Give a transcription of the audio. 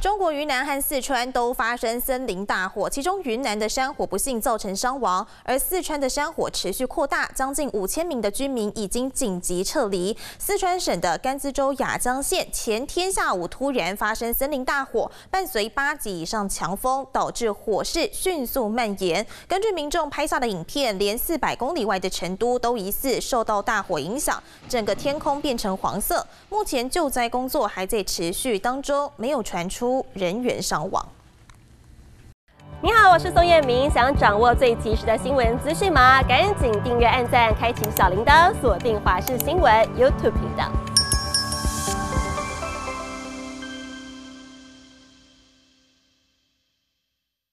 좀 国云南和四川都发生森林大火，其中云南的山火不幸造成伤亡，而四川的山火持续扩大，将近五千名的居民已经紧急撤离。四川省的甘孜州雅江县前天下午突然发生森林大火，伴随八级以上强风，导致火势迅速蔓延。根据民众拍下的影片，连四百公里外的成都都疑似受到大火影响，整个天空变成黄色。目前救灾工作还在持续当中，没有传出。人员伤亡。你好，我是宋彦明。想掌握最及时的新闻资讯吗？赶紧订阅、按赞、开启小铃铛，锁定华视新闻 YouTube 频道。